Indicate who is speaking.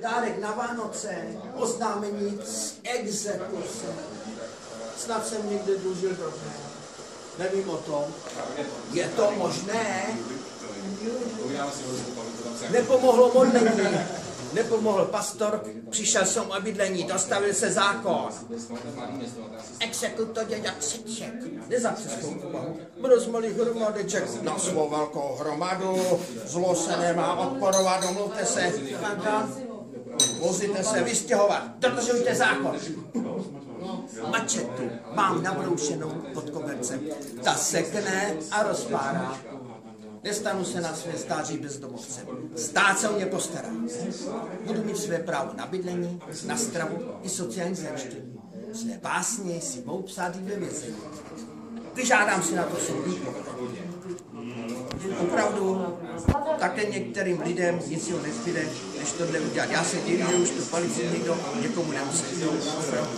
Speaker 1: Dárek na Vánoce, oznámení z exekuce. Snad jsem někde dlužil drobné. Nevím o tom. Je to možné? Nepomohlo modlení. Nepomohl pastor, přišel jsem o bydlení, dostavil se zákon. Exekutor děďak seček. Nezapřeskou pomahu. Brozmolých hromadeček na svou velkou hromadu. Zlo se nemá odporovat, domluvte se. Vozíte se vystěhovat, dodržujte zákon. Mačetu mám nabroušenou pod kobercem. Ta sekne a rozpárá. Nestanu se na své stáří bezdomovcem. Stát se o mě postará. Budu mít své právo na bydlení, na stravu i sociální zajištění. Své básně si mohu psát i ve vězení. Vyžádám si na to soudní Opravdu, také některým lidem nic jiného nezbyde, než tohle udělat. Já se divím, že už tu policii někdo někomu nemusí. Opravdu.